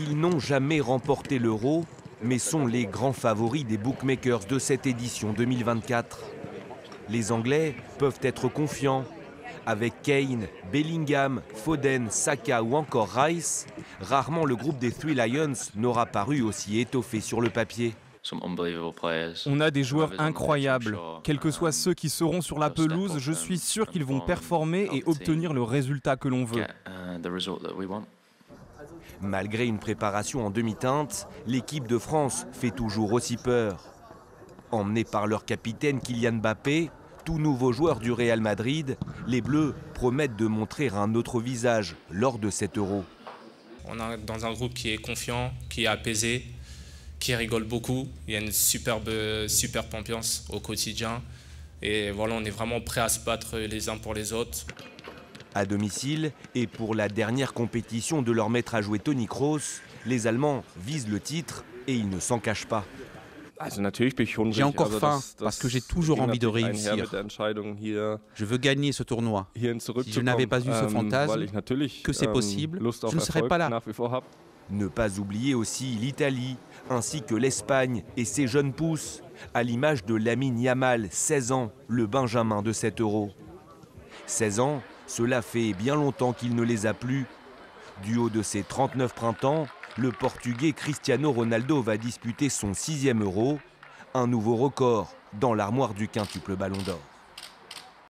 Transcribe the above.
Ils n'ont jamais remporté l'euro, mais sont les grands favoris des bookmakers de cette édition 2024. Les Anglais peuvent être confiants. Avec Kane, Bellingham, Foden, Saka ou encore Rice, rarement le groupe des Three Lions n'aura paru aussi étoffé sur le papier. On a des joueurs incroyables. Quels que soient ceux qui seront sur la pelouse, je suis sûr qu'ils vont performer et obtenir le résultat que l'on veut. Malgré une préparation en demi-teinte, l'équipe de France fait toujours aussi peur. Emmenés par leur capitaine Kylian Mbappé, tout nouveau joueur du Real Madrid, les Bleus promettent de montrer un autre visage lors de cet euro. On est dans un groupe qui est confiant, qui est apaisé, qui rigole beaucoup. Il y a une superbe, superbe ambiance au quotidien. Et voilà, on est vraiment prêt à se battre les uns pour les autres. À domicile et pour la dernière compétition de leur maître à jouer Tony Kroos, les Allemands visent le titre et ils ne s'en cachent pas. J'ai encore faim parce que j'ai toujours envie de réussir. Je veux gagner ce tournoi. Si je n'avais pas eu ce fantasme, que c'est possible, je ne serais pas là. Ne pas oublier aussi l'Italie, ainsi que l'Espagne et ses jeunes pousses, à l'image de Lamine Yamal, 16 ans, le benjamin de 7 euros. 16 ans, cela fait bien longtemps qu'il ne les a plus. Du haut de ses 39 printemps, le Portugais Cristiano Ronaldo va disputer son sixième euro, un nouveau record dans l'armoire du quintuple ballon d'or.